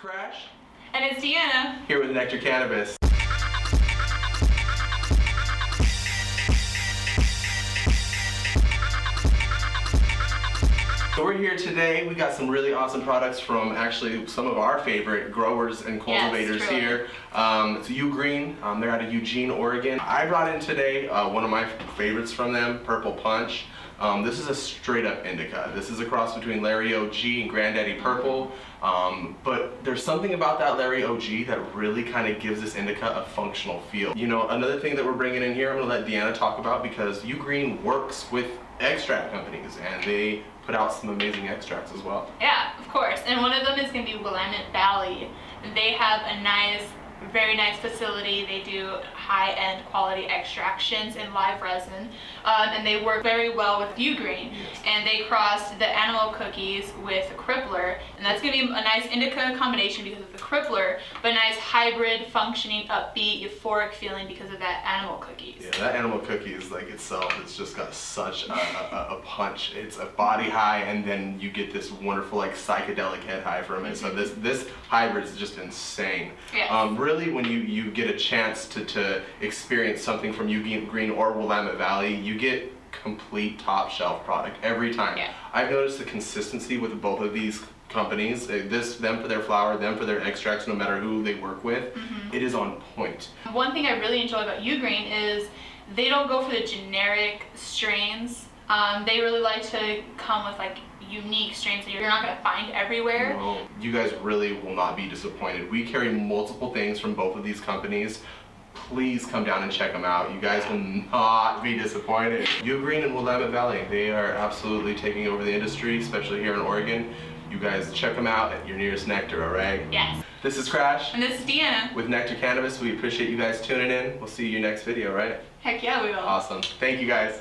Crash. And it's Deanna. Here with Nectar Cannabis. So we're here today. We got some really awesome products from actually some of our favorite growers and cultivators yes, here. Um, it's Eugreen. Um, they're out of Eugene, Oregon. I brought in today uh, one of my favorites from them, Purple Punch. Um, this is a straight up indica. This is a cross between Larry OG and Granddaddy Purple. Um, but there's something about that Larry OG that really kind of gives this indica a functional feel. You know, another thing that we're bringing in here, I'm to let Deanna talk about because Eugreen works with extract companies and they put out some amazing extracts as well. Yeah, of course. And one of them is to be Willamette Valley. They have a nice very nice facility. They do high-end quality extractions in live resin, um, and they work very well with Eugreen. And they crossed the animal cookies with a Qrippler, and that's going to be a nice indica combination because of the Qrippler, but a nice hybrid, functioning, upbeat, euphoric feeling because of that animal cookies. Yeah, that animal cookies like itself, it's just got such a, a, a punch. It's a body high, and then you get this wonderful like psychedelic head high from it. So mm-hmm. this this hybrid is just insane. Yes. Um, really when you, you get a chance to, to experience something from Eugreen or Willamette Valley, you get complete top shelf product every time. Yeah. I've noticed the consistency with both of these companies, uh, this them for their flower, them for their extracts, no matter who they work with, mm -hmm. it is on point. One thing I really enjoy about Eugreen is they don't go for the generic strains. Um, they really like to come with like unique strains that you're not going to find everywhere. No, you guys really will not be disappointed. We carry multiple things from both of these companies. Please come down and check them out. You guys will not be disappointed. Eugreen and Willamette Valley, they are absolutely taking over the industry, especially here in Oregon. You guys check them out at your nearest Nectar, alright? Yes. This is Crash. And this is Deanna. With Nectar Cannabis. We appreciate you guys tuning in. We'll see you next video, right? Heck yeah, we will. Awesome. Thank you guys.